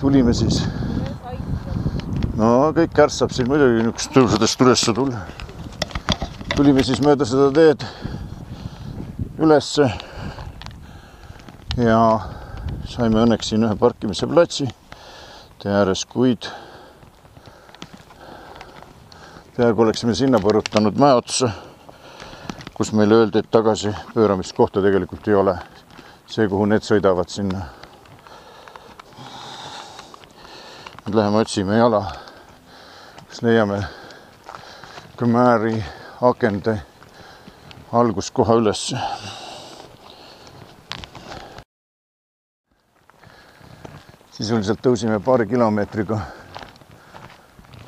tulime siis. no kõik kärssab siin muidugi niisugust tõusudest ülesse tulla. tulime siis mööda seda teed ülesse. ja saime õnneks siin ühe parkimise platsi tee ääres, kuid peaaegu oleksime sinna põrutanud mäe otsa, kus meile öeldi, et tagasipööramiskohta tegelikult ei ole. see, kuhu need sõidavad sinna. Nüüd läheme otsime jala, kas leiame Khmeri akende alguskoha ülesse. sisuliselt tõusime paari kilomeetriga,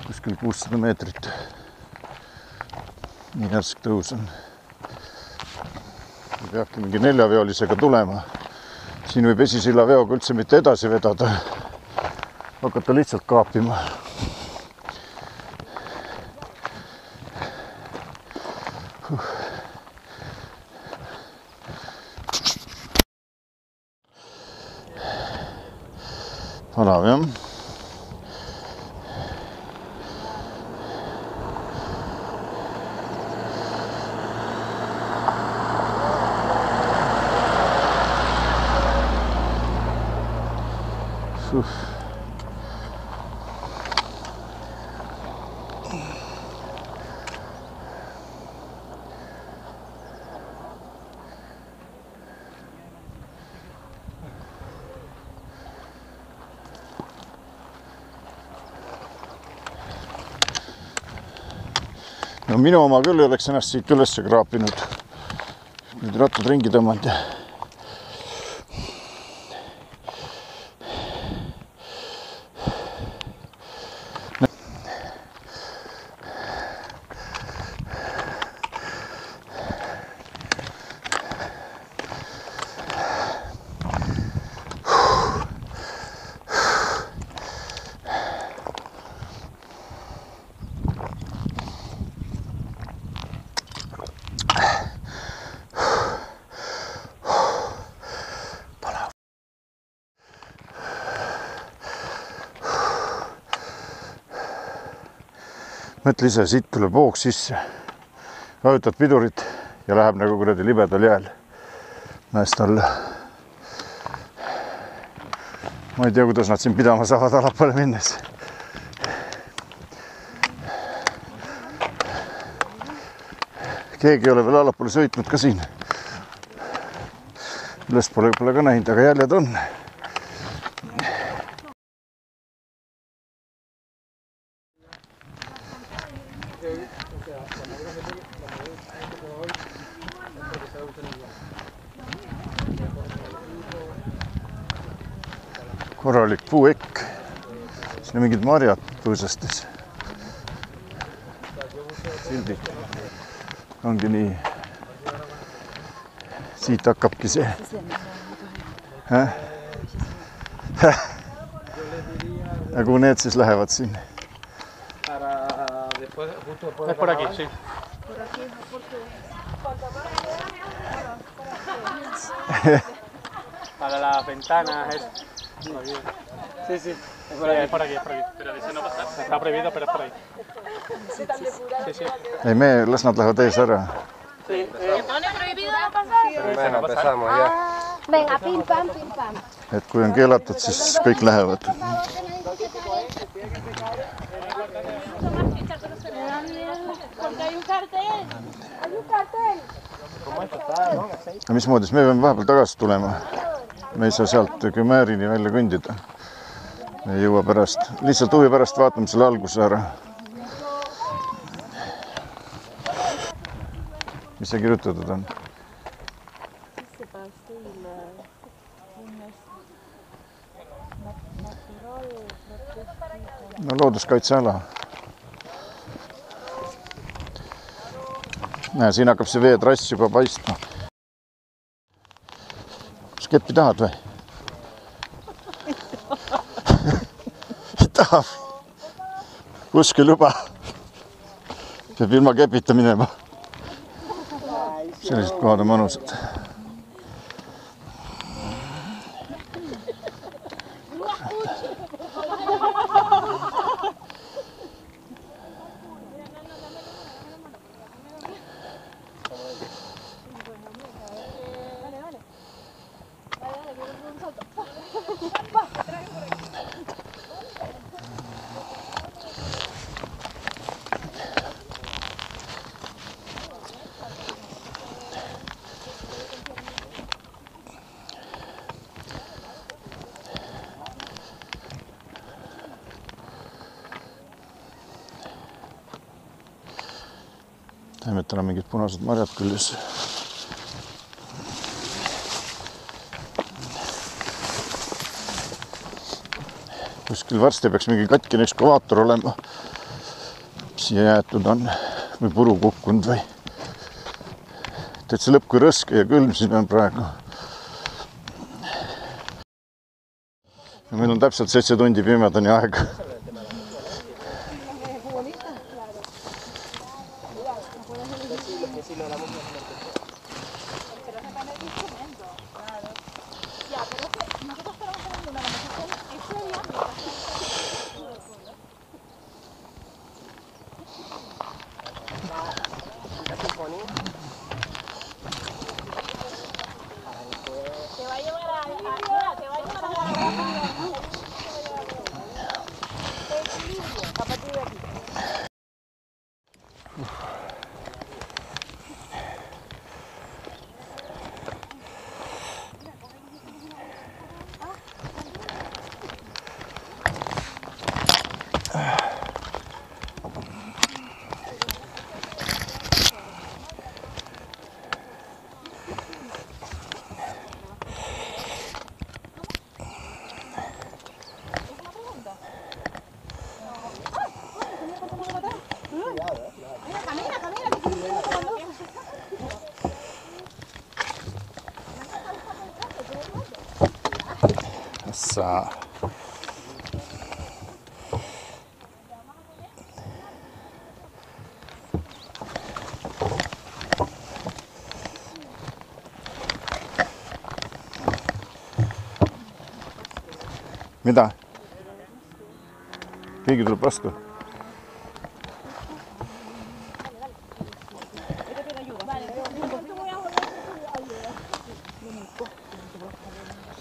kuskil kuussada meetrit. nii järsk tõus on. peabki mingi neljaveolisega tulema. siin võib esisilla veoga üldse mitte edasi vedada, hakata lihtsalt kaapima. Palav jah. No minu oma küll ei oleks ennast siit üles kraapinud. nüüd rattad ringi tõmmanud ja. Mõtle ise, siit tuleb hoog sisse, vajutad pidurit ja läheb nagu kuradi libedal jääl mäest alla. ma ei tea, kuidas nad siin pidama saavad allapoole minnes. keegi ei ole veel allapoole sõitnud ka siin. ülespoole pole ka näinud, aga jäljed on korralik puuekk. siin on mingid marjad põõsastes. sildid ongi nii. siit hakkabki see. ja kuhu need siis lähevad siin? Por aquí, sí. Para las ventanas es. Sí, sí. Es por aquí, por aquí. Por aquí. Pero dice no pasar. Está prohibido, pero es por ahí. Sí, sí. ei, me, las nad lähevad ees ära. ¿Pone prohibido no pasar? Bueno, empezamos ya. Venga, pim pam, pim pam. et kui on keelatud, siis kõik lähevad. Porque hay un cartel. Hay un cartel. aga mismoodi, siis me peame vahepeal tagasi tulema. me ei saa sealt Kümerini välja kõndida. Ei jõua pärast, lihtsalt huvi pärast vaatame selle alguse ära. mis seal kirjutatud on? no looduskaitseala. näe, siin hakkab see veetrass juba paistma. kas keppi tahad või? Ei taha. kuskil juba. peab ilma kepita minema. sellised kohad on mõnusad. Marjad küljes. kuskil varsti peaks mingi katkine ekskavaator olema. siia jäetud on või puru kukkunud või. täitsa lõpp kui rõske ja külm siin on praegu. ja meil on täpselt seitse tundi pimedani aega. Saa. mida? keegi tuleb vastu.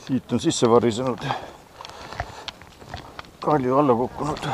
Siit on sisse varisenud. kalju alla kukkunud.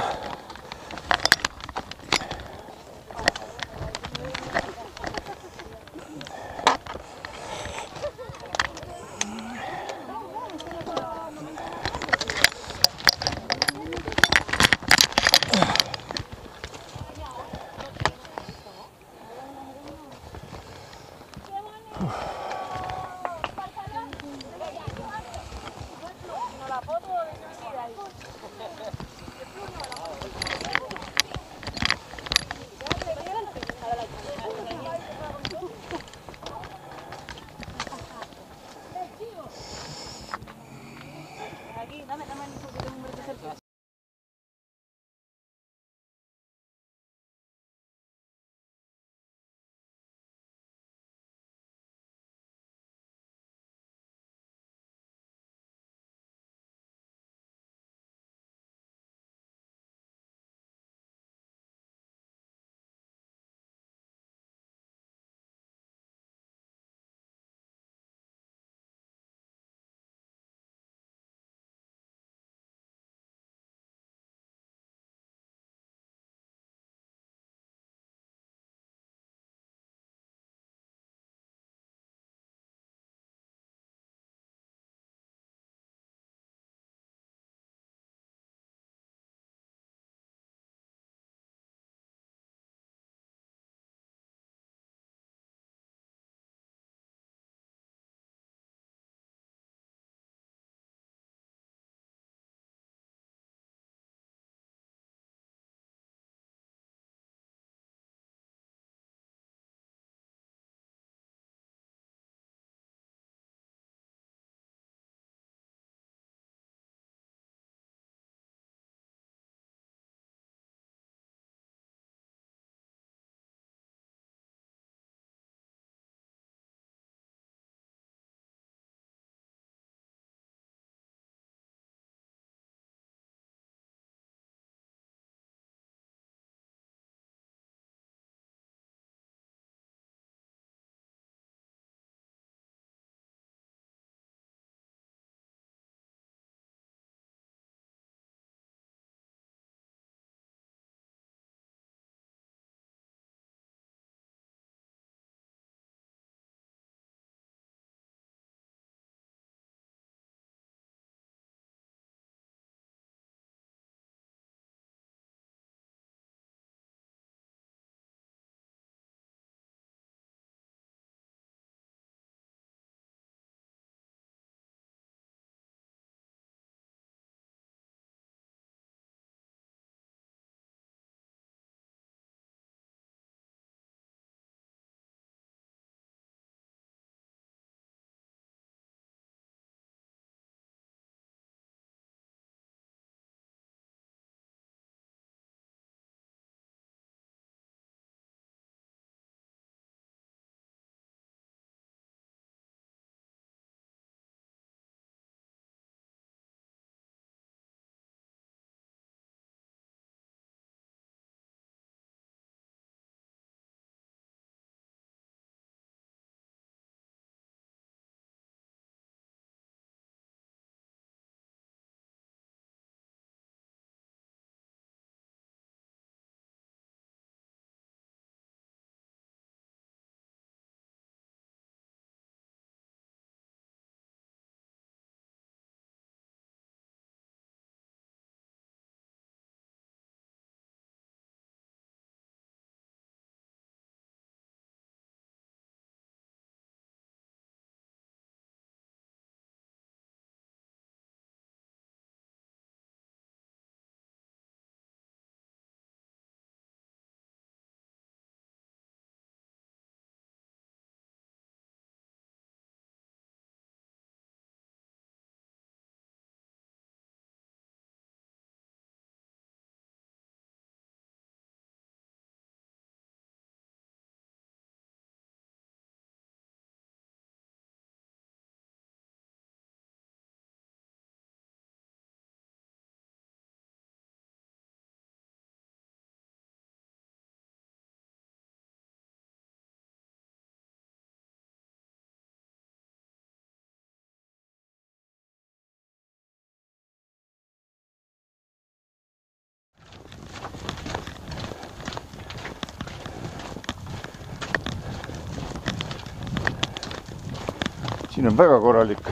Siin on väga korralik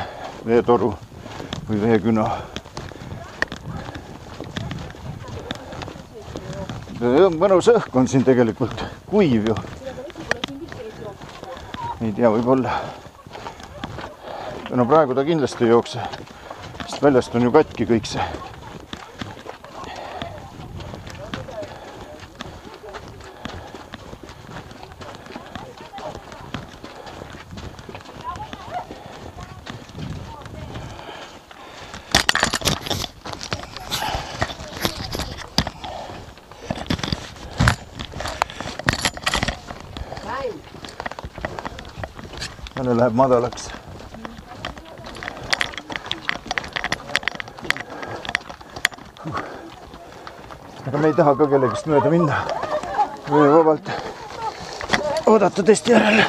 veetoru või veeküna. mõnus õhk on siin tegelikult, kuiv ju. ei tea, võib-olla. no praegu ta kindlasti ei jookse, sest väljast on ju katki kõik see jälle läheb madalaks. aga me ei taha ka kellegist mööda minna. võime vabalt oodata teist järele.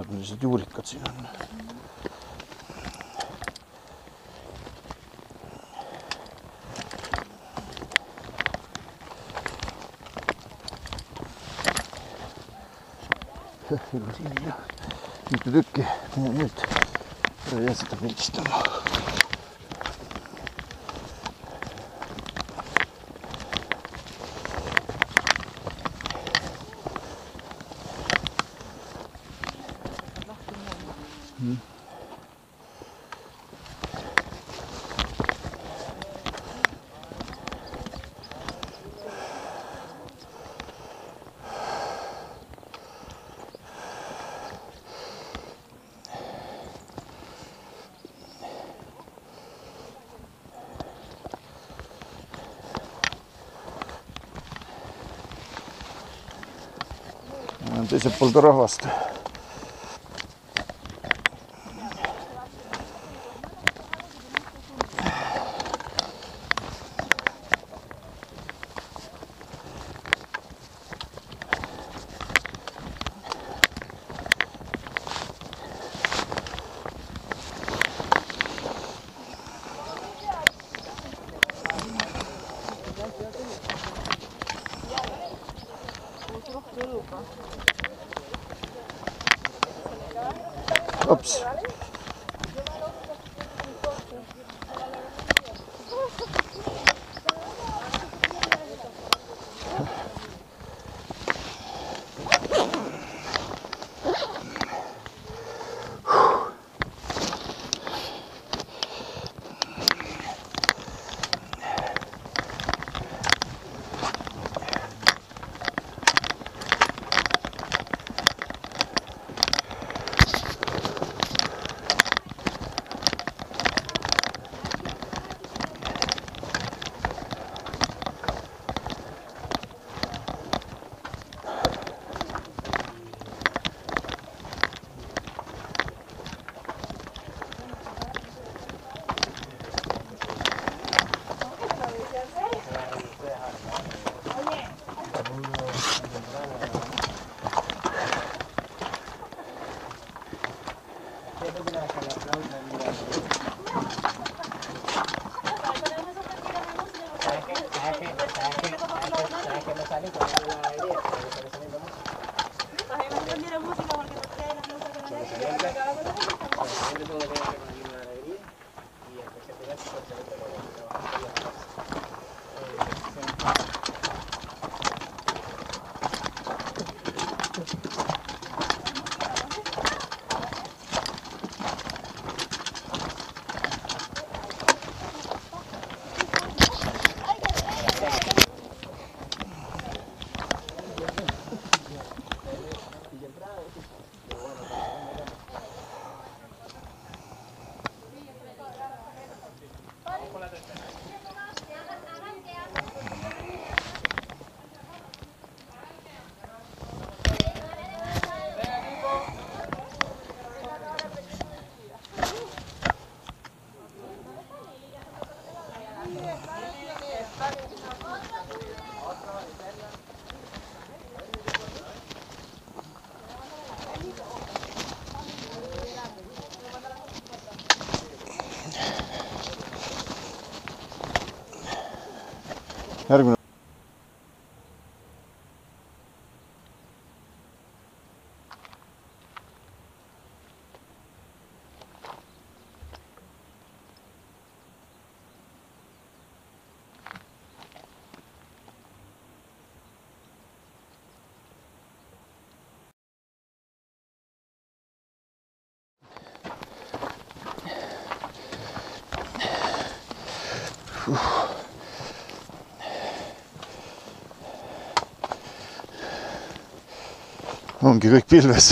Kurat, millised juurikad siin on. mitu tükki, nüüd, ära jää десь півтора гасти. Опс. Ongi kõik pilves.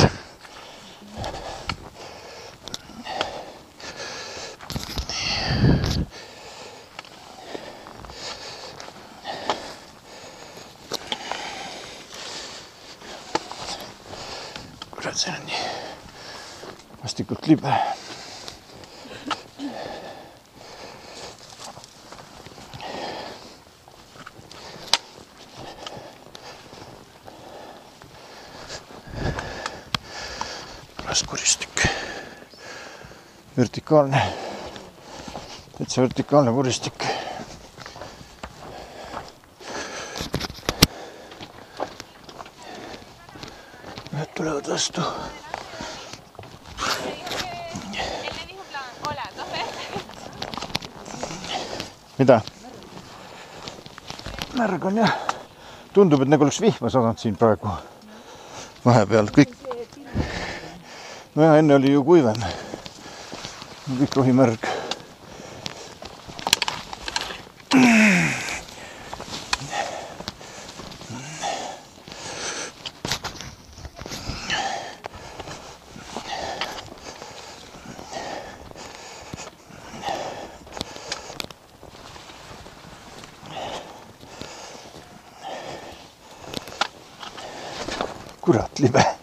kurat, see on nii vastikult libe. kuristik. vertikaalne, täitsa vertikaalne kuristik. ühed tulevad vastu. Mida? märg on jah, tundub, et nagu oleks vihma sadanud siin praegu. vahepeal kõik. nojah, enne oli ju kuivem. kõik rohimärg. kurat libe.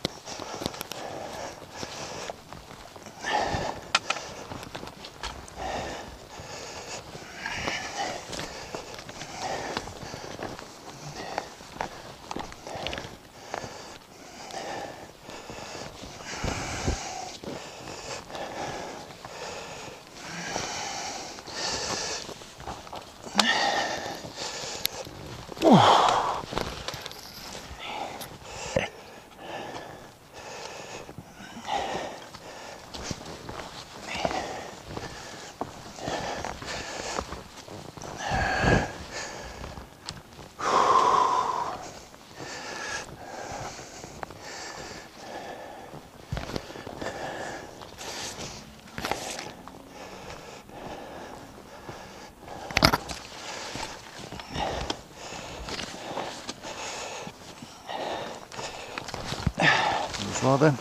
ilus vaade.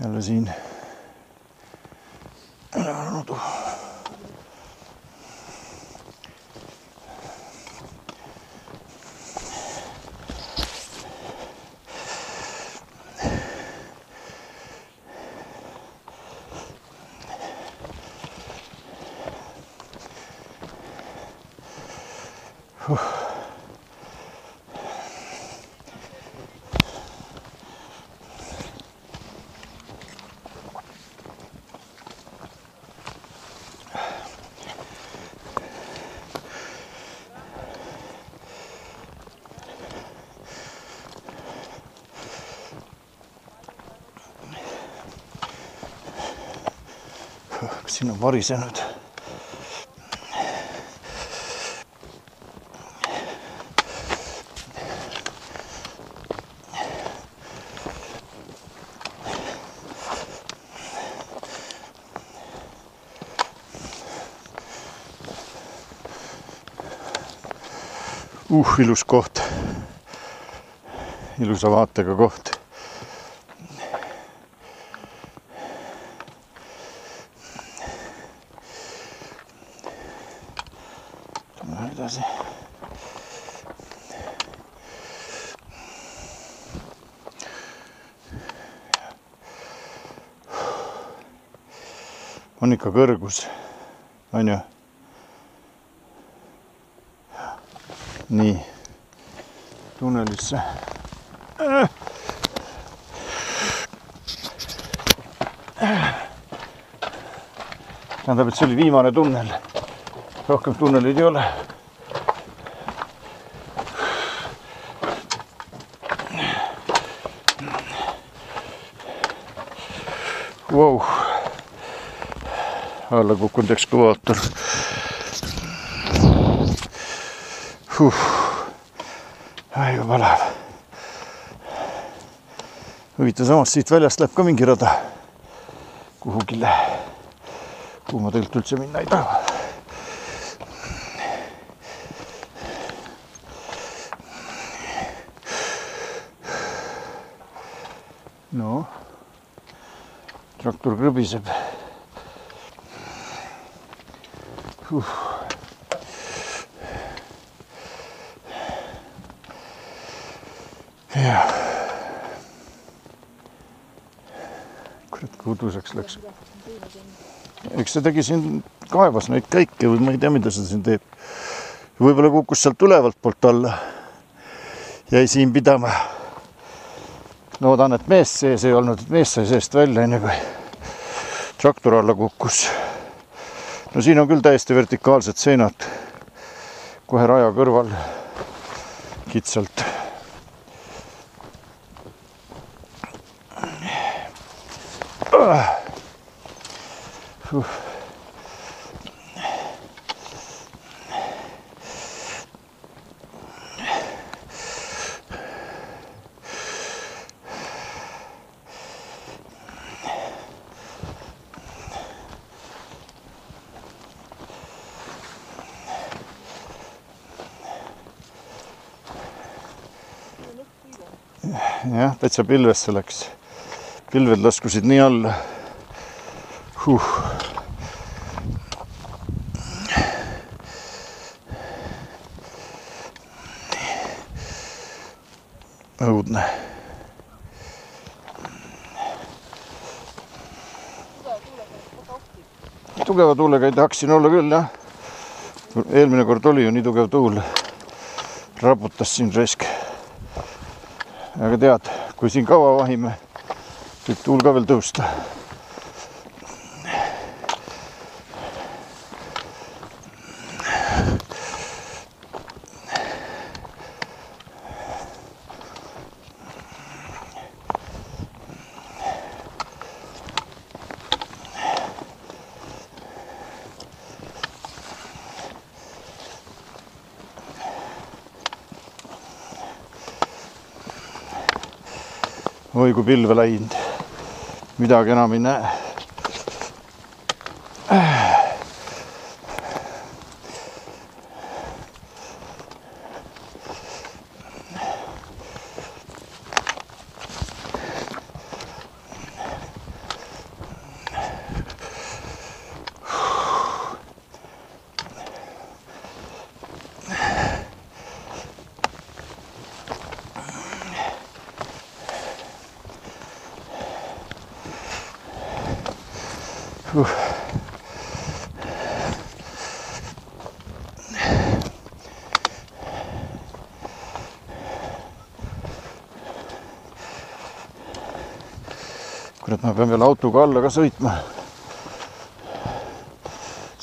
jälle siin. Siin on varisenud. uh, ilus koht. ilusa vaatega koht. Ikka kõrgus, on ju? nii, tunnelisse. tähendab, et see oli viimane tunnel. rohkem tunneleid ei ole. Vau, alla kukkunud ekskavaator huh.. väga palav. huvitav, samas siit väljast läheb ka mingi rada kuhugile, kuhu ma tegelikult üldse minna ei taha. no traktor krõbiseb huh.. jah. kurat, kui uduseks läks. eks ta tegi siin, kaevas neid käike või ma ei tea, mida see siin teeb. võib-olla kukkus sealt ülevalt poolt alla. jäi siin pidama. loodan, et meest sees ei olnud, mees sai seest välja, enne kui traktor alla kukkus. No siin on küll täiesti vertikaalsed seinad. Kohe raja kõrval kitsalt. Huh. Täitsa pilvesse läks. pilved laskusid nii alla huh.. õudne. tugeva tuulega ei tahaks siin olla küll jah. eelmine kord oli ju nii tugev tuul, raputas siin raisk. aga tead, kui siin kaua vahime, võib tuul ka veel tõusta oi kui pilve läinud, midagi enam ei näe. kurat, ma pean veel autoga alla ka sõitma.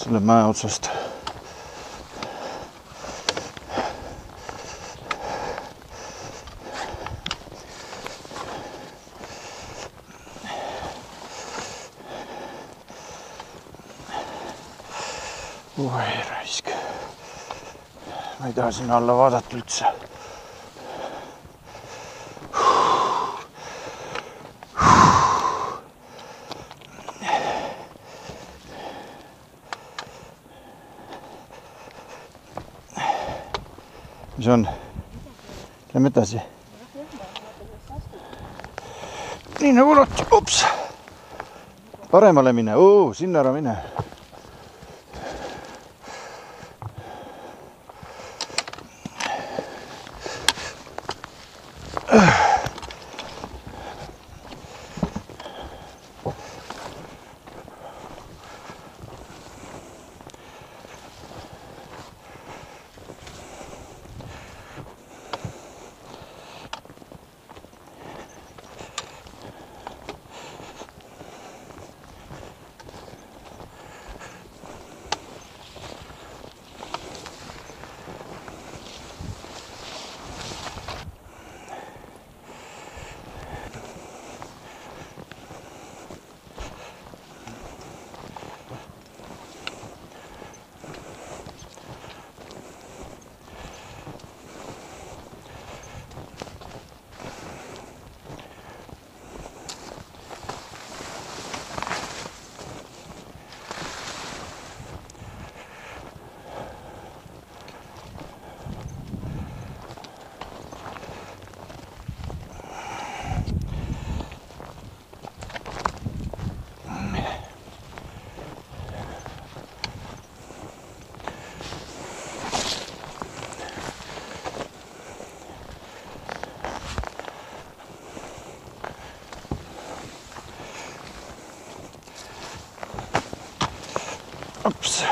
selle mäe otsast. oi raisk. ma ei taha sinna alla vaadata üldse mis on? Lähme edasi. nii nagu alati, ups. paremale mine, sinna ära mine. Ups.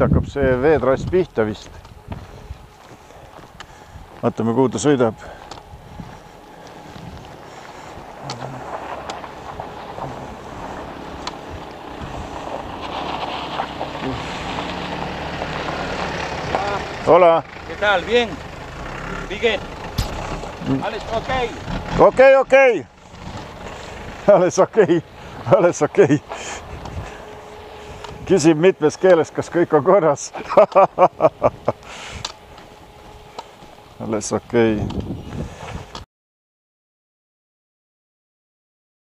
Siit hakkab see veetrass pihta vist. vaatame, kuhu ta sõidab. Hola, ¿Qué tal? ¿Bien? Miguel. Alles ok. okei, okei. alles okei, alles okei. Küsib mitmes keeles, kas kõik on korras alles okei okay.